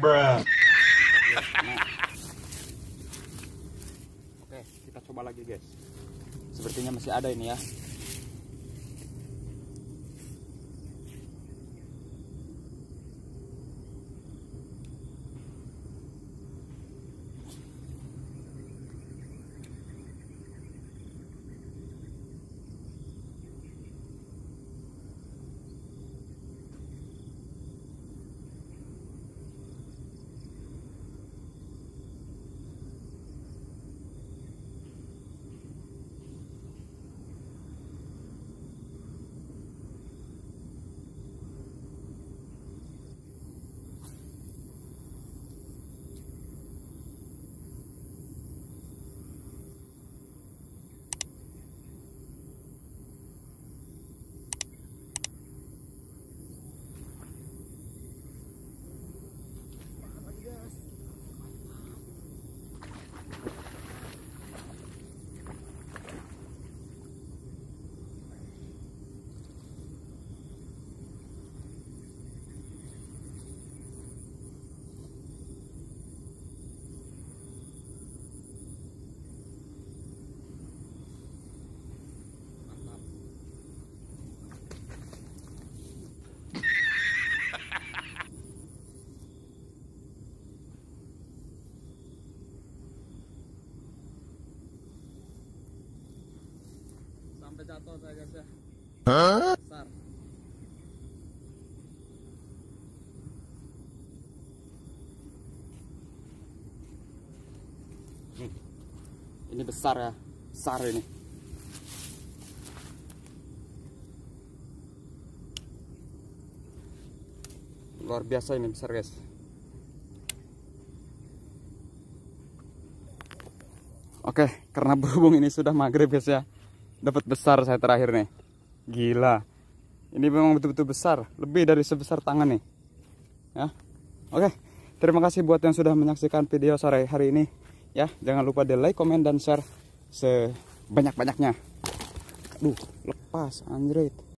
Bruh. Oke, kita coba lagi guys. Sepertinya masih ada ini ya. Sampai jatuh saya guys ya. Besar. Nih. Ini besar ya. Besar ini. Luar biasa ini besar guys. Oke, karena berhubung ini sudah maghrib guys ya. Dapat besar saya terakhir nih. Gila. Ini memang betul-betul besar, lebih dari sebesar tangan nih. Ya. Oke. Terima kasih buat yang sudah menyaksikan video sore hari ini. Ya, jangan lupa di like, komen dan share sebanyak-banyaknya. Aduh, lepas anjrit.